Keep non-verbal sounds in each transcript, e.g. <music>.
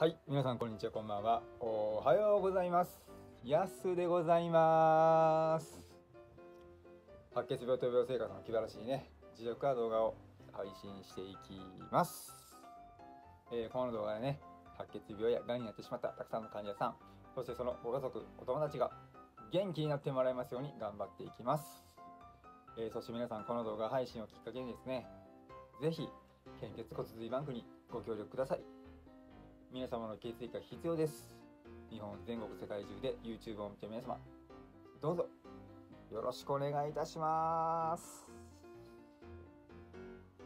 はい皆さんこんにちはこんばんは。おはようございます。やすでございます。白血病と病生活の気晴らしいね自力化動画を配信していきます、えーこの動画でね白血病や癌になってしまったたくさんの患者さんそしてそのご家族お友達が元気になってもらえますように頑張っていきます、えーそして皆さんこの動画配信をきっかけにですねぜひ献血骨髄バンクにご協力ください。皆様の血液が必要です。日本全国世界中で YouTube を見て皆様どうぞよろしくお願いいたします。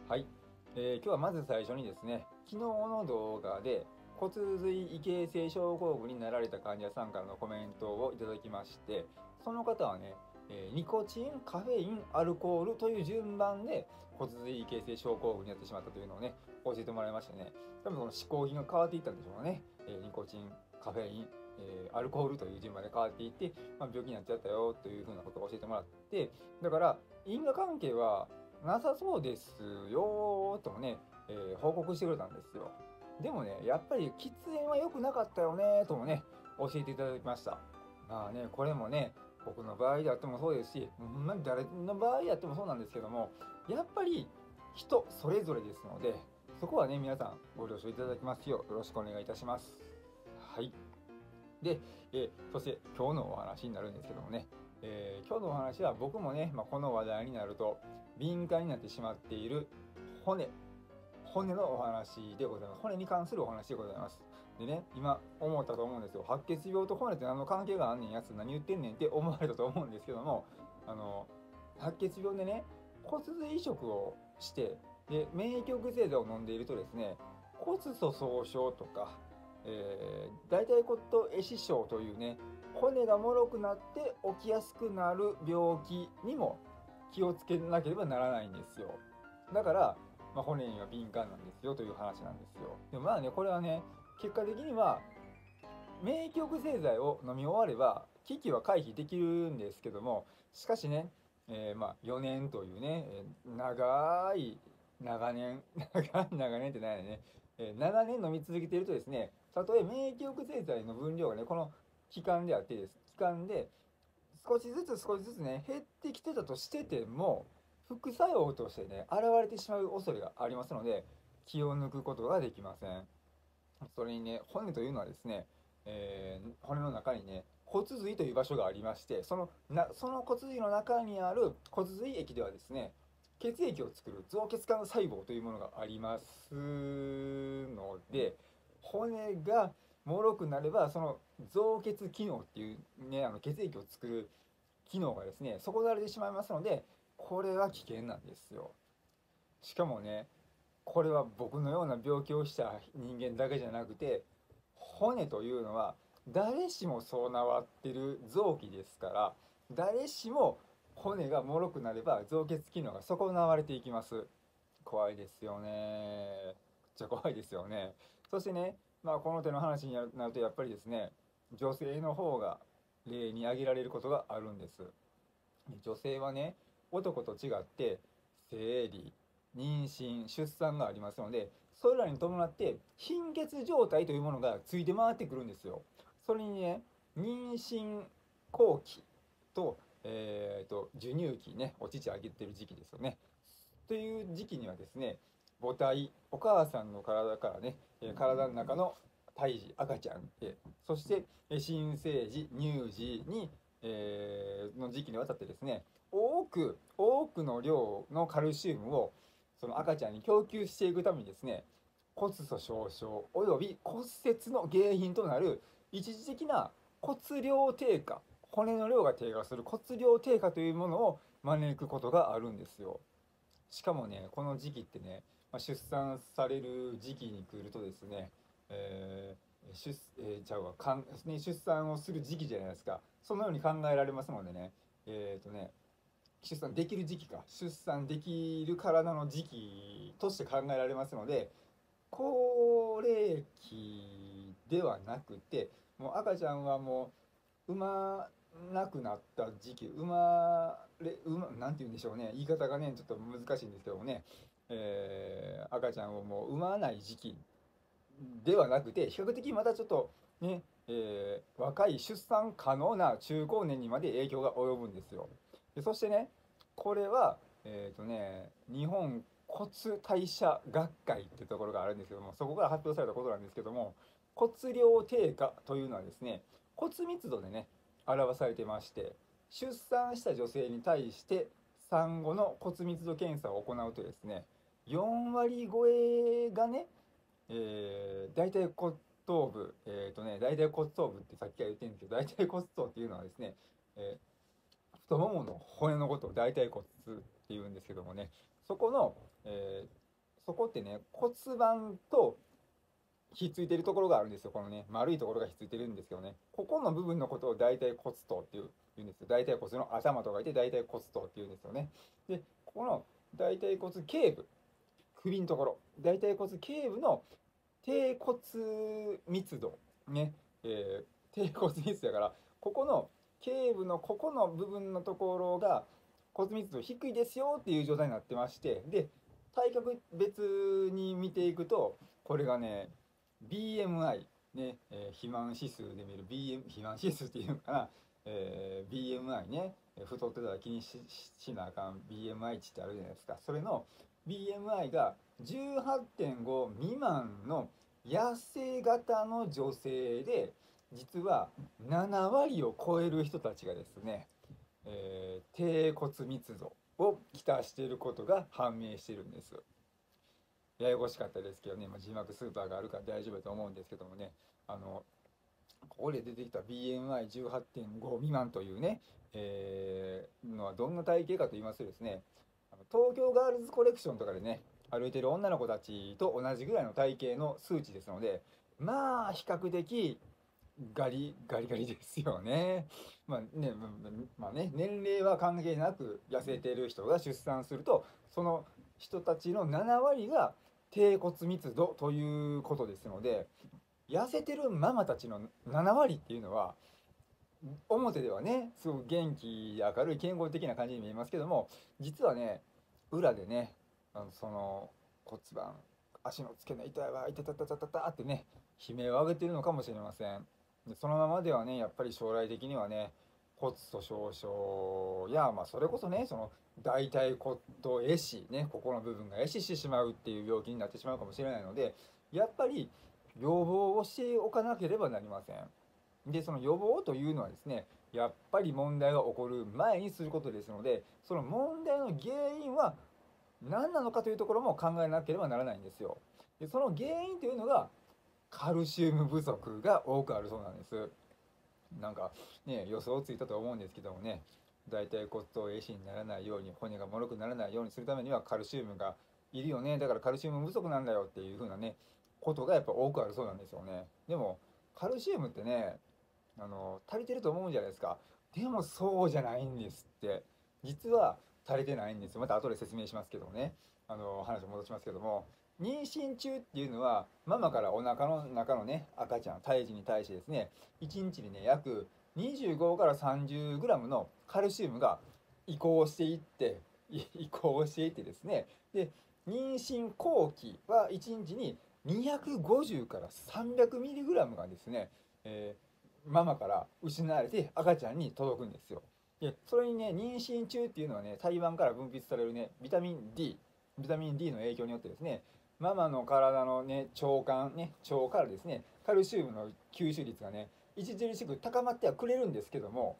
はい、えー今日はまず最初にですね昨日の動画で骨髄異形成症候群になられた患者さんからのコメントをいただきましてその方はね、えーニコチンカフェインアルコールという順番で骨髄異形成症候群になってしまったというのをね教えてもらいましてね。多分この嗜好品が変わっていったんでしょうね、えーニコチンカフェイン、えーアルコールという順番で変わっていって、まあ、病気になっちゃったよというふうなことを教えてもらって。だから因果関係はなさそうですよともね、えー報告してくれたんですよ。でもねやっぱり喫煙は良くなかったよねともね教えていただきました。まあねこれもね僕の場合であってもそうですし、まあ、誰の場合であってもそうなんですけどもやっぱり人それぞれですのでそこはね皆さんご了承いただきますようよろしくお願いいたします。はい。で、えそして今日のお話になるんですけどもね、えー今日のお話は僕もね、まあ、この話題になると敏感になってしまっている骨。骨のお話でございます。骨に関するお話でございます。でね今思ったと思うんですよ。白血病と骨って何の関係があんねんやつ何言ってんねんって思われたと思うんですけどもあの白血病でね骨髄移植をしてで免疫抑制剤を飲んでいるとですね骨粗鬆症とか、えー、大腿骨と壊死症というね骨が脆くなって起きやすくなる病気にも気をつけなければならないんですよ。だから、まあ、骨には敏感なんですよという話なんですよ。でもまあねこれはね結果的には免疫抑制剤を飲み終われば危機は回避できるんですけどもしかしね、えーまあ4年というね、長い長年 <laughs> 長年ってないね、えー長年飲み続けているとですねたとえ免疫抑制剤の分量がねこの期間であってです。期間で少しずつ少しずつね減ってきてたとしてても副作用としてね現れてしまう恐れがありますので気を抜くことができません。それにね骨というのはですね、えー骨の中にね骨髄という場所がありましてそのなその骨髄の中にある骨髄液ではですね血液を作る造血管細胞というものがありますので骨が脆くなればその造血機能っていうねあの血液を作る機能がですね損なわれてしまいますのでこれは危険なんですよ。しかもねこれは僕のような病気をした人間だけじゃなくて骨というのは誰しも備わってる臓器ですから誰しも骨が脆くなれば造血機能が損なわれていきます。怖いですよね。めっちゃ怖いですよね。そしてねまあこの手の話になるとやっぱりですね女性の方が例に挙げられることがあるんです。女性はね男と違って生理妊娠出産がありますのでそれらに伴って貧血状態というものがついて回ってくるんですよ。それにね妊娠後期と,、えー、と授乳期ねお乳あげてる時期ですよね。という時期にはですね母体お母さんの体からねえ体の中の胎児赤ちゃんへそしてえ新生児乳児に、えーの時期にわたってですね多く多くの量のカルシウムをその赤ちゃんに供給していくためにですね骨粗鬆症および骨折の原因となる一時的な骨量低下骨の量が低下する骨量低下というものを招くことがあるんですよ。しかもねこの時期ってね、まあ、出産される時期に来るとですね、えー出えーちゃうわ。かん、ね、出産をする時期じゃないですか。そのように考えられますのでね。えっ、とね出産できる時期か。出産できる体の時期として考えられますので高齢期ではなくてもう赤ちゃんはもう産まなくなった時期生まれ産まなんて言うんでしょうね言い方がねちょっと難しいんですけどもね、えー赤ちゃんをもう産まない時期ではなくて比較的またちょっとね、えー、若い出産可能な中高年にまで影響が及ぶんですよ。でそしてねこれはえっ、ー、とね日本骨代謝学会っていうところがあるんですけどもそこから発表されたことなんですけども骨量低下というのはですね骨密度でね表されてまして出産した女性に対して産後の骨密度検査を行うとですね4割超えがね、えー、大体骨頭部、えっ、ー、とね、大腿骨頭部ってさっきから言ってるんですけど、大腿骨頭っていうのはですね、えー、太ももの骨のことを大腿骨っていうんですけどもね、そこの、えー、そこってね、骨盤とひっついてるところがあるんですよ。このね、丸いところがひっついてるんですけどね、ここの部分のことを大腿骨頭っていう言うんですよ。大腿骨の頭と書いて大腿骨頭って言うんですよね。で、ここの大腿骨頸部、首のところ、大腿骨頸部の低骨密度ね、えー、低骨密度だからここの頸部のここの部分のところが骨密度低いですよっていう状態になってましてで体格別に見ていくとこれがね BMI ね、えー、肥満指数で見る BM 肥満指数っていうかな、えー、BMI ね。太ってたら気にしなあかん。BMI 値ってあるじゃないですか。それの BMI が18.5未満の痩せ型の女性で実は7割を超える人たちがですね、えー、低骨密度をきたしていることが判明してるんです。ややこしかったですけどね、まあ、字幕スーパーがあるから大丈夫だと思うんですけどもねあのここで出てきた BMI18.5 未満というね、えー、のはどんな体型かと言いますとですね東京ガールズコレクションとかでね歩いてる女の子たちと同じぐらいの体型の数値ですのでまあ比較的ガリガリガリですよね。まあね、まあね、年齢は関係なく痩せてる人が出産するとその人たちの7割が低骨密度ということですので痩せてるママたちの7割っていうのは表ではねすごく元気明るい健康的な感じに見えますけども実はね裏でねその骨盤足の付け根痛いわ痛たたたたたってね悲鳴を上げてるのかもしれません。でそのままではねやっぱり将来的にはね骨粗しょう症や、まあ、それこそねその大腿骨と壊死ねここの部分が壊死してしまうっていう病気になってしまうかもしれないのでやっぱり予防をしておかなければなりませんでその予防というのはですねやっぱり問題が起こる前にすることですのでその問題の原因は何なのかというところも考えなければならないんですよ。でその原因というのがカルシウム不足が多くあるそうなんです。なんかね予想ついたと思うんですけどもね大体骨頭壊死にならないように骨が脆くならないようにするためにはカルシウムがいるよねだからカルシウム不足なんだよっていう風なねことがやっぱ多くあるそうなんですよね。でもカルシウムってねあの足りてると思うんじゃないですか。でもそうじゃないんですって。実は足りてないんですよまた後で説明しますけどねあの話を戻しますけども妊娠中っていうのはママからお腹の中のね赤ちゃん胎児に対してですね1日にね約25から 30g のカルシウムが移行していって移行していってですねで妊娠後期は1日に250から 300mg がですね、えー、ママから失われて赤ちゃんに届くんですよ。でそれにね妊娠中っていうのはね胎盤から分泌されるねビタミン D ビタミン D の影響によってですねママの体のね腸管ね腸からですねカルシウムの吸収率がね著しく高まってはくれるんですけども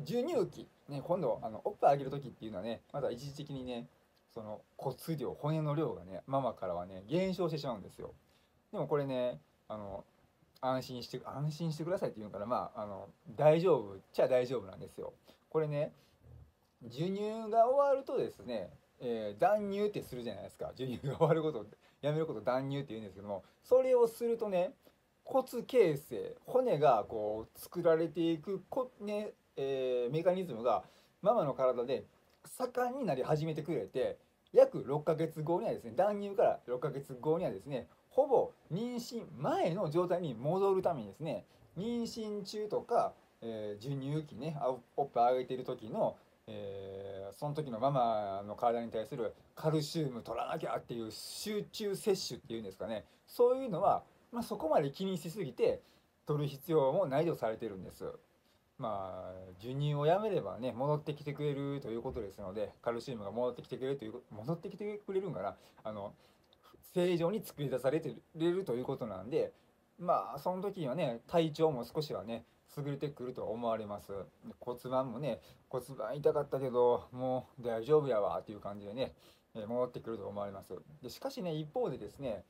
授乳期、ね、今度あのおっぱいあげる時っていうのはねまだ一時的にねその骨量骨の量がねママからはね減少してしまうんですよ。でもこれねあの安心して安心してくださいって言うからまああの大丈夫っちゃ大丈夫なんですよ。これね授乳が終わるとですね、えー、断乳ってするじゃないですか。授乳が終わることやめること断乳って言うんですけどもそれをするとね骨形成骨がこう作られていくこ、ねえー、メカニズムがママの体で盛んになり始めてくれて約6ヶ月後にはですね断乳から6ヶ月後にはですねほぼ妊娠前の状態に戻るためにですね妊娠中とかえー、授乳期ねおっぱいあげてる時の、えー、その時のママの体に対するカルシウム取らなきゃっていう集中摂取っていうんですかねそういうのはまあ、そこまで気にしすぎて取る必要もないとされてるんです。まあ、授乳をやめればね、戻ってきてくれるということですので、カルシウムが戻ってきてくれるという、戻ってきてくれるんかな、あの、正常に作り出されてるということなんで、まあ、その時にはね、体調も少しはね、優れてくると思われます。骨盤もね、骨盤痛かったけど、もう大丈夫やわっていう感じでね、戻ってくると思われます。でしかしね、一方でですね、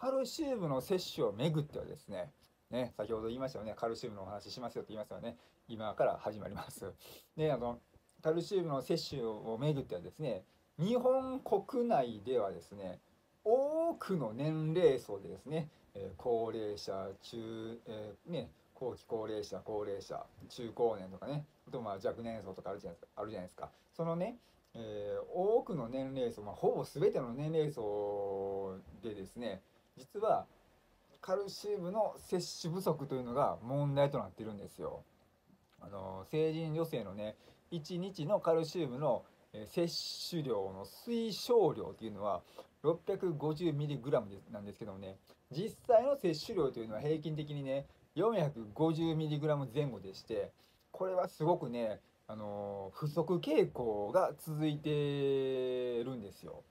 カルシウムの摂取をめぐってはですね、ね、先ほど言いましたよね、カルシウムのお話しますよって言いますよね。今から始まります。で、あの、カルシウムの摂取をめぐってはですね、日本国内ではですね、多くの年齢層でですね、え高齢者、中、えー、ね、後期高齢者、高齢者、中高年とかね、あとまあ若年層とかあるじゃないですか。あるじゃないですか。そのね、えー、多くの年齢層、まあ、ほぼ全ての年齢層でですね、実はカルシウムの摂取不足というのが問題となっているんですよ。あの成人女性のね1日のカルシウムの摂取量の推奨量というのは 650mg なんですけどもね実際の摂取量というのは平均的にね 450mg 前後でしてこれはすごくねあの不足傾向が続いてるんですよ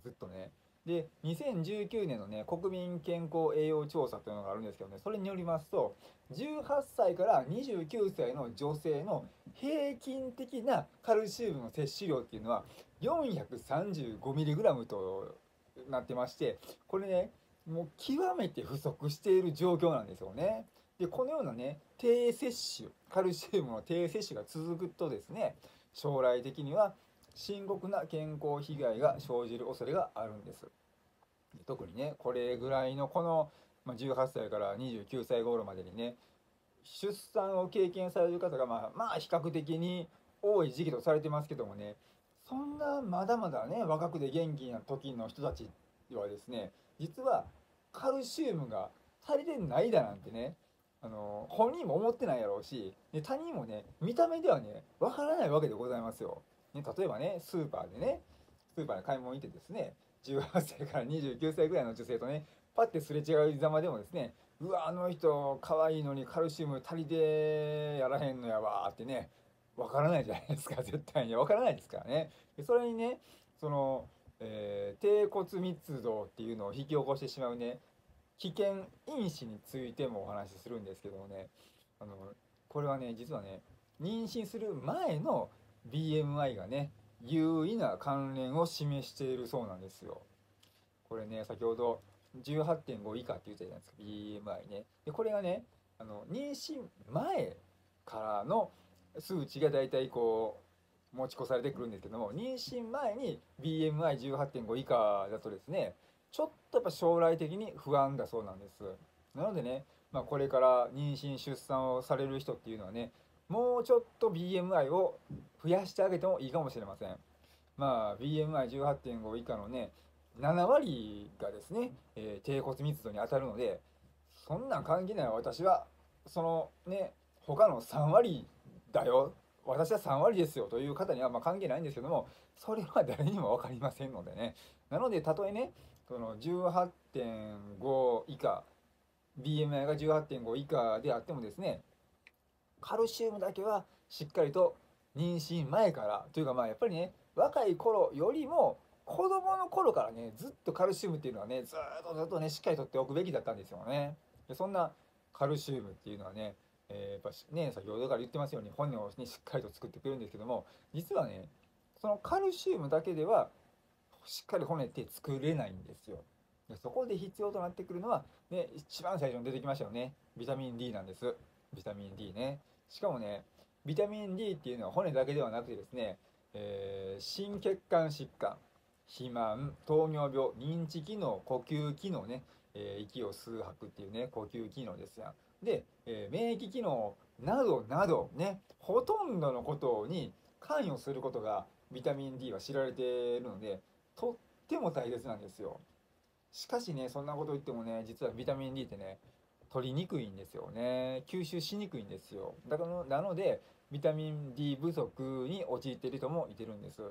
ずっとね。で2019年のね国民健康栄養調査というのがあるんですけどねそれによりますと18歳から29歳の女性の平均的なカルシウムの摂取量っていうのは 435mg となってましてこれねもう極めて不足している状況なんですよね。でこのようなね低摂取カルシウムの低摂取が続くとですね将来的には深刻な健康被害が生じる恐れがあるんです。特にねこれぐらいのこの18歳から29歳頃までにね出産を経験される方がまあまあ比較的に多い時期とされてますけどもねそんなまだまだね若くて元気な時の人たちはですね実はカルシウムが足りてないだなんてねあの本人も思ってないやろうしで他人もね見た目ではねわからないわけでございますよ。ね、例えばねスーパーでねスーパーで買い物行ってですね18歳から29歳ぐらいの女性とねパッてすれ違うざまでもですねうわあの人可愛いのにカルシウム足りてやらへんのやわってねわからないじゃないですか <laughs> 絶対に。わからないですからね。それにねその、えー、低骨密度っていうのを引き起こしてしまうね危険因子についてもお話しするんですけどもねあのこれはね実はね妊娠する前の BMI がね有意な関連を示しているそうなんですよ。これね先ほど18.5以下って言ったじゃないですか BMI ね。でこれがねあの妊娠前からの数値が大体こう持ち越されてくるんですけども妊娠前に BMI18.5 以下だとですねちょっとやっぱ将来的に不安だそうなんです。なのでね、まあ、これから妊娠出産をされる人っていうのはねもうちょっと BMI を増やしてあげてもいいかもしれません。まあ BMI18.5 以下のね7割がですね、えー、低骨密度に当たるのでそんなん関係ない私はそのね他の3割だよ。私は3割ですよ。という方にはま関係ないんですけどもそれは誰にも分かりませんのでね。なのでたとえねその18.5以下 BMI が18.5以下であってもですねカルシウムだけはしっかりと妊娠前からというかまあやっぱりね若い頃よりも子供の頃からねずっとカルシウムっていうのはねずっとずっとねしっかりとっておくべきだったんですよね。でそんなカルシウムっていうのはね、えー、やっぱね先ほどから言ってますように骨を、ね、しっかりと作ってくれるんですけども実はねそのカルシウムだけではしっかり骨って作れないんですよ。でそこで必要となってくるのは、ね、一番最初に出てきましたよね。ビタミン D なんです。ビタミン D ね。しかもねビタミン D っていうのは骨だけではなくてですね、えー、心血管疾患肥満糖尿病認知機能呼吸機能ね、えー、息を吸う吐くっていうね呼吸機能ですやん。で、えー、免疫機能などなどねほとんどのことに関与することがビタミン D は知られているのでとっても大切なんですよ。しかしねそんなこと言ってもね実はビタミン D ってね取りにくいんですよね。吸収しにくいんですよ。だからなのでビタミン D 不足に陥っている人もいてるんです。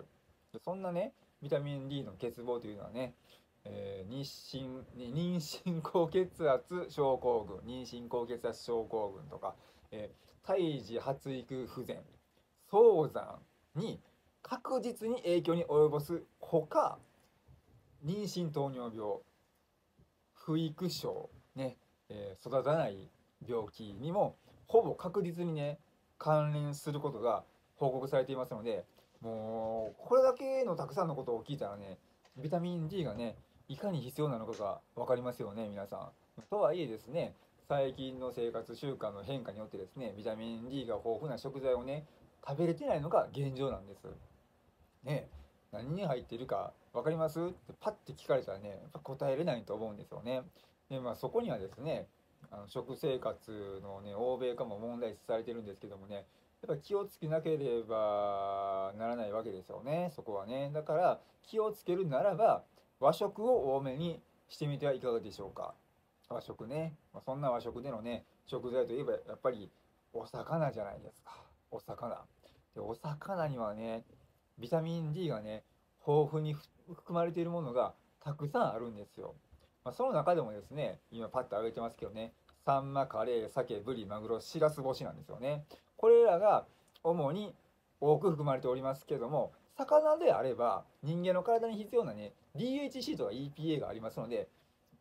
そんなねビタミン D の欠乏というのはね、えー、ー、日清妊娠高血圧症候群妊娠高血圧症候群とか、えー、胎児発育不全早産に確実に影響に及ぼすほか妊娠糖尿病不育症、えー、育たない病気にもほぼ確実にね関連することが報告されていますのでもうこれだけのたくさんのことを聞いたらねビタミン D がねいかに必要なのかが分かりますよね皆さん。とはいえですね最近の生活習慣の変化によってですねビタミン D が豊富な食材をね食べれてないのが現状なんです。ね何に入ってるか分かります？ってパッて聞かれたらねやっぱ答えれないと思うんですよね。でまあそこにはですねあの食生活のね欧米化も問題視されてるんですけどもねやっぱ気をつけなければならないわけですよねそこはね。だから気をつけるならば和食を多めにしてみてはいかがでしょうか。和食ね、まあ、そんな和食でのね食材といえばやっぱりお魚じゃないですか。お魚。でお魚にはねビタミン D がね豊富に含まれているものがたくさんあるんですよ。まあ、その中でもですね今パッと挙げてますけどねサンマカレー鮭ブリマグロしらす干しなんですよね。これらが主に多く含まれておりますけども魚であれば人間の体に必要なね DHC とか EPA がありますので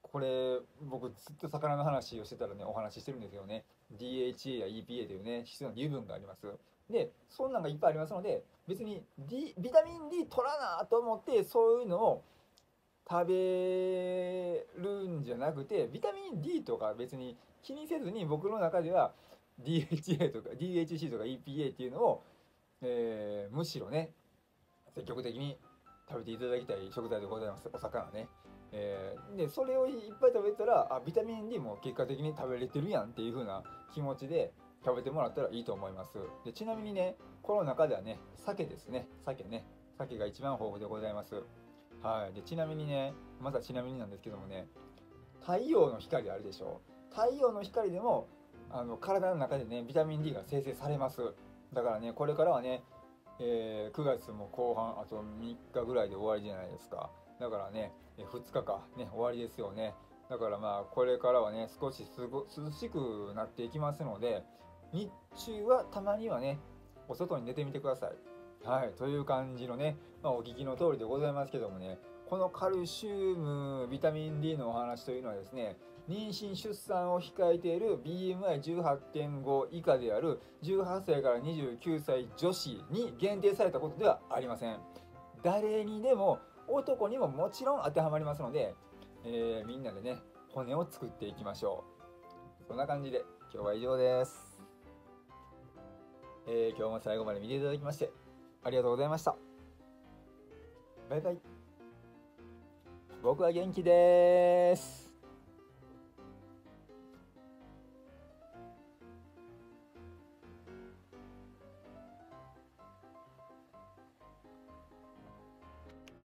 これ僕ずっと魚の話をしてたらねお話ししてるんですよね。DHA や EPA というね必要な油分があります。でそんなんがいっぱいありますので別に、D、ビタミン D 取らなと思ってそういうのを食べるんじゃなくてビタミン D とか別に気にせずに僕の中では DHA とか DHC とか EPA っていうのを、えー、むしろね積極的に食べていただきたい食材でございます。お魚ね、えー、でそれをいっぱい食べたらあビタミン D も結果的に食べれてるやんっていう風な気持ちで食べてもらったらいいと思います。でちなみにねこの中ではね鮭ですね。鮭ね。鮭が一番豊富でございます。はい、でちなみにねまずはちなみになんですけどもね太陽の光あるでしょ？太陽の光でもあの体の中でねビタミン D が生成されます。だからねこれからはね、えー、9月も後半あと3日ぐらいで終わりじゃないですか。だからね2日かね終わりですよね。だからまあこれからはね少し涼しくなっていきますので日中はたまにはねお外に出てみてください。はい、という感じのね、まあ、お聞きの通りでございますけどもね、このカルシウム、ビタミン D のお話というのはですね、妊娠出産を控えている BMI18.5 以下である18歳から29歳女子に限定されたことではありません。誰にでも男にももちろん当てはまりますので、えー、みんなでね、骨を作っていきましょう。そんな感じで今日は以上です。えー、今日も最後まで見ていただきましてありがとうございました。バイバイ。僕は元気です。